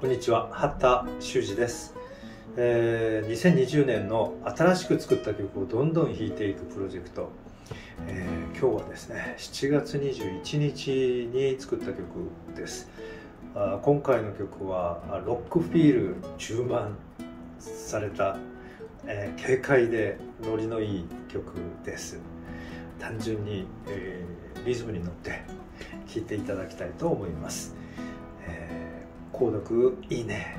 こんにちは、八田修二です、えー2020年の新しく作った曲をどんどん弾いていくプロジェクト、えー今日はですね、7月21日に作った曲です。あ今回の曲はロックフィール充満された、えー軽快でノリのいい曲です。単純に、えーリズムに乗って聴いていただきたいと思います。購読いいね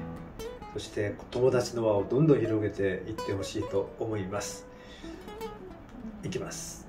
そして友達の輪をどんどん広げていってほしいと思いますいきます「